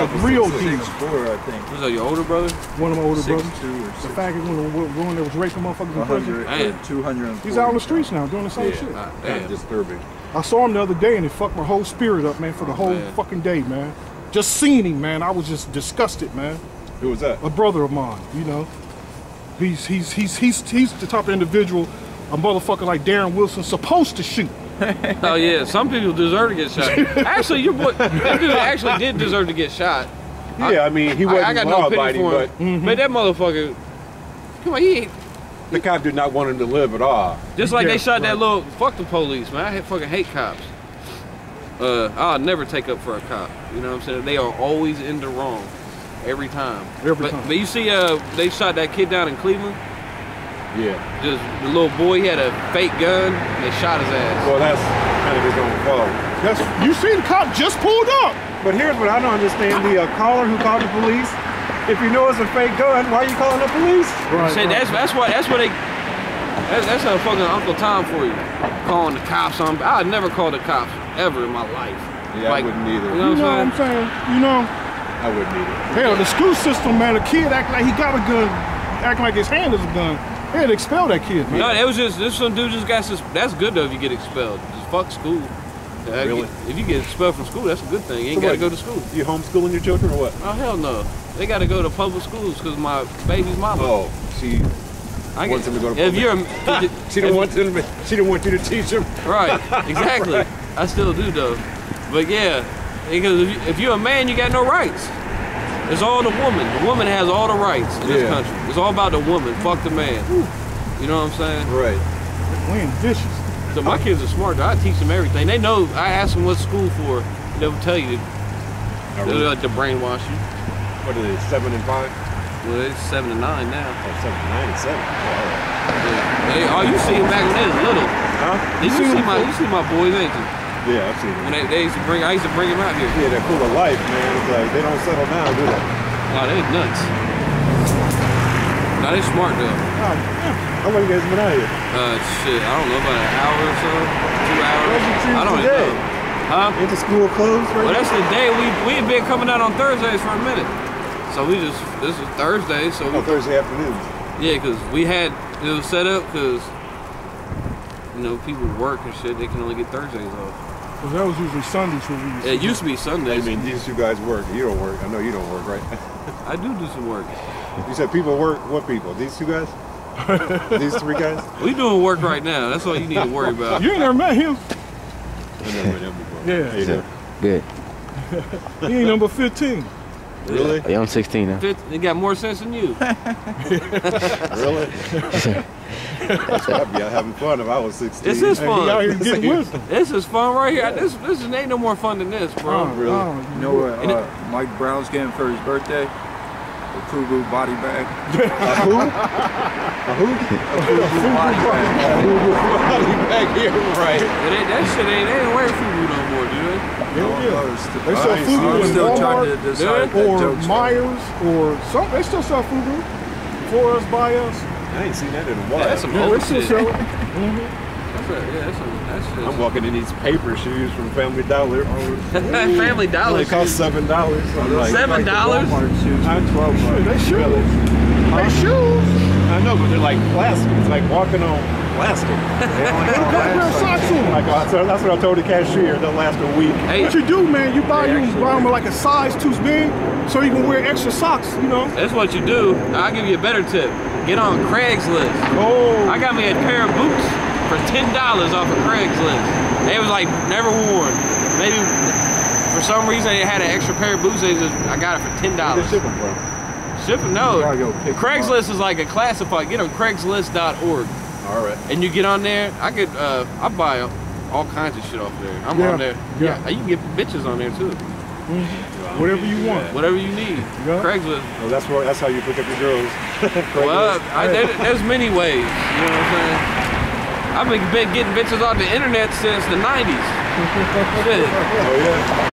a real six- demon. six four, I think. Was that your older brother? One of my older Six brothers. two or The six. faggot one, one one that was raping motherfuckers in prison. 100, Man. 240. He's out on the streets now doing the same Yeah, shit. Damn. disturbing. I saw him the other day and it fucked my whole spirit up, man, for the Oh, whole man. fucking day, man. Just seeing him, man, I was just disgusted, man. Who was that? A brother of mine, you know. He's he's he's he's he's the type of individual a motherfucker like Darren Wilson supposed to shoot. Oh yeah, some people deserve to get shot. Actually, your boy, that dude actually did deserve to get shot. Yeah, I mean, he I, wasn't I got no pity law-abiding, for but him. But that motherfucker, come on, he ain't. the cop did not want him to live at all. Just like Yeah, they shot that little fuck the police, man. I fucking hate cops. Uh, I'll never take up for a cop. You know what I'm saying? They are always in the wrong, every time. Every but, time. But you see, uh, they shot that kid down in Cleveland. Yeah. Just the little boy, he had a fake gun. And they shot his ass. Well, that's kind of his own fault. That's you see the cop just pulled up. But here's what I don't understand: the uh, caller who called the police. If you know it's a fake gun, why are you calling the police? Right. Say that's that's what that's what they. That's, that's a fucking Uncle Tom for you. Calling the cops on. I'd never call the cops ever in my life. Yeah, I wouldn't either. You know You what know I'm what saying? I'm saying? You know, I wouldn't either. hell, the school system, man, a kid acting like he got a gun, acting like his hand is a gun. They had to expel that kid, man. No, that was just this some dude just got sus- That's good though if you get expelled. Just fuck school. Uh, Really? If you get expelled from school, that's a good thing. You ain't So got to go to school. You homeschooling your children or what? Oh hell no. They got to go to public schools because my baby's mama. Oh, she I wants them to go to If public- you're, a- she if- don't want them. to- She don't want you to teach them. Right, exactly. I still do though. But yeah, because if, you, if you're a man, you got no rights. It's all the woman. The woman has all the rights in this country. It's all about the woman. Fuck the man. You know what I'm saying? Right. Playing vicious. So my kids are smart. I teach them everything. They know. I ask them what school for. They'll tell you. They'll really? like to brainwash you. What are they? Seven and five? Well, it's seven and nine now. Oh, seven, nine and seven. Oh, all right. Yeah. They, oh, you see them back when they was little. Huh? You, see my, you see my boys, ain't you? Yeah, I've seen When them. they, they used to bring, I used to bring them out here. Yeah, they're full of life, man. It's like they don't settle down, do they? Oh, they nuts. No, they smart though. God damn. How long you guys been out here? Uh, shit, I don't know about an hour or so, two hours. Why'd you choose I don't today? know. Huh? Into school closed right Well, that's the day we we had been coming out on Thursdays for a minute. So we just this is Thursday, so Oh, we, Thursday afternoon. yeah, cause we had it was set up cause you know people work and shit. They can only get Thursdays off. Because that was usually Sundays when we used It used to be Sundays. I Sundays. mean, these two guys work. You don't work. I know you don't work, right? I do do some work. You said people work. What people? These two guys? These three guys? We doing work right now. That's all you need to worry about. You ain't never met him. I never met him before. Yeah. How you? Good. He ain't number 15. Really? Yeah, I'm 16 now. Fifth, they got more sense than you. Really? That's what I'd be out having fun if I was 16. This is Hey, he out fun. here getting wisdom. This is fun right here. This this ain't no more fun than this, bro. Oh, really? oh, You know what uh, Mike Brown's getting for his birthday? A Fubu body bag. A who? A who? A Fubu body bag. back here, right? But they, that shit ain't, they ain't wearing Fubu no more, do they? Hell yeah. They sell I ain't Fubu seen I'm in still trying to Walmart decide or Meijer's or some. They still sell Fubu for us, by us. I ain't seen that in a while. Yeah, that's some Yeah, old they still shit. sell it. That's a, yeah, that's some, that's I'm walking in these paper shoes from Family Dollar. Family Dollar They cost seven dollars. I'm like, seven dollars. Walmart shoes I'm for 12 Shit, bucks. they shoes. They shoes. I know, but they're like plastic. It's like walking on plastic. They only Put a gonna pair of last like socks on. Like uh, so that's what I told the cashier. They'll last a week. Hey, What you do, man, you buy you buy them like a size too big so you can wear extra socks, you know? that's what you do. I'll give you a better tip. Get on Craigslist. Oh. I got me a pair of boots for ten dollars off of Craigslist. They was like never worn. Maybe for some reason they had an extra pair of boots. They just I got it for ten dollars. they ship 'em from? Shipping no. gotta go pick 'em Craigslist is like a classified. Get on Craigslist.org. All right. and you get on there. I could uh, I buy all kinds of shit off there. I'm Yeah, on there. yeah. Yeah, you can get bitches on there too. Whatever you want. Whatever you need. Yeah. Craigslist. Well, that's where that's how you pick up your girls. Well, I, there, there's many ways. You know what I'm saying? I've been, been getting bitches off the internet since the 90s. Shit. oh yeah.